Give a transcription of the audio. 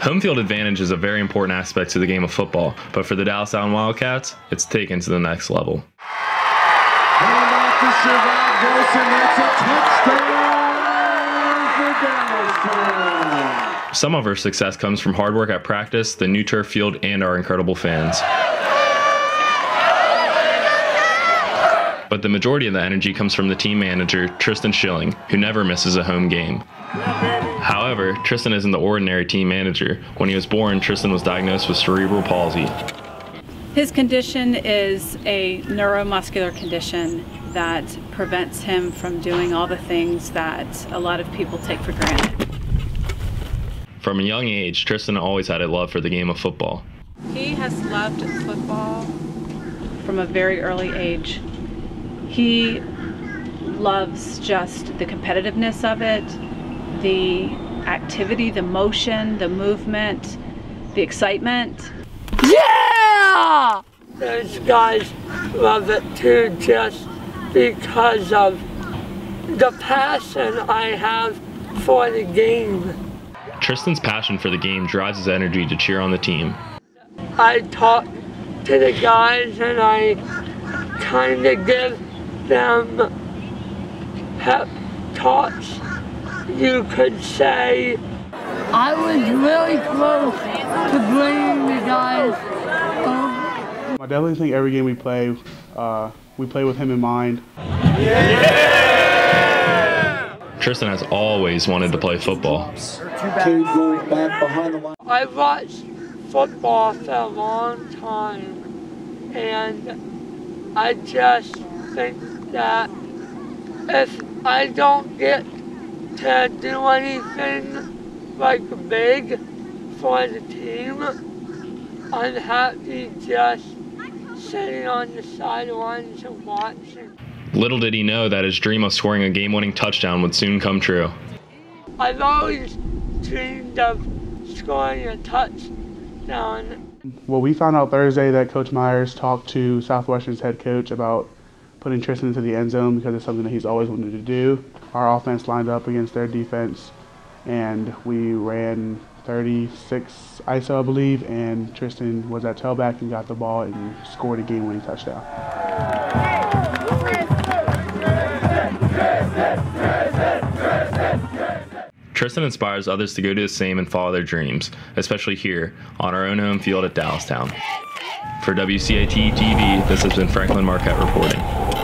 Home field advantage is a very important aspect to the game of football, but for the Dallastown Wildcats, it's taken to the next level. Handoff to Sherrod Wilson. That's a touchdown for Dallas. Some of our success comes from hard work at practice, the new turf field, and our incredible fans. But the majority of the energy comes from the team manager, Tristan Schilling, who never misses a home game. However, Tristan isn't the ordinary team manager. When he was born, Tristan was diagnosed with cerebral palsy. His condition is a neuromuscular condition that prevents him from doing all the things that a lot of people take for granted. From a young age, Tristan always had a love for the game of football. He has loved football from a very early age. He loves just the competitiveness of it, the activity, the motion, the movement, the excitement. Yeah! Those guys love it too just because of the passion I have for the game. Tristan's passion for the game drives his energy to cheer on the team. I talk to the guys and I kind of give them have talks, you could say. I was really close to bringing the guys home. I definitely think every game we play, uh, we play with him in mind. Tristan has always wanted to play football. I watched football for a long time, and I just think that if I don't get to do anything like big for the team, I'm happy just sitting on the sidelines and watching. Little did he know that his dream of scoring a game winning touchdown would soon come true. I've always dreamed of scoring a touchdown. Well, we found out Thursday that Coach Myers talked to Southwestern's head coach about putting Tristan into the end zone because it's something that he's always wanted to do. Our offense lined up against their defense, and we ran 36 ISO, I believe, and Tristan was at tailback and got the ball and scored a game-winning touchdown. Tristan inspires others to go do the same and follow their dreams, especially here on our own home field at Dallastown. For WCAT TV, this has been Franklin Marquet reporting.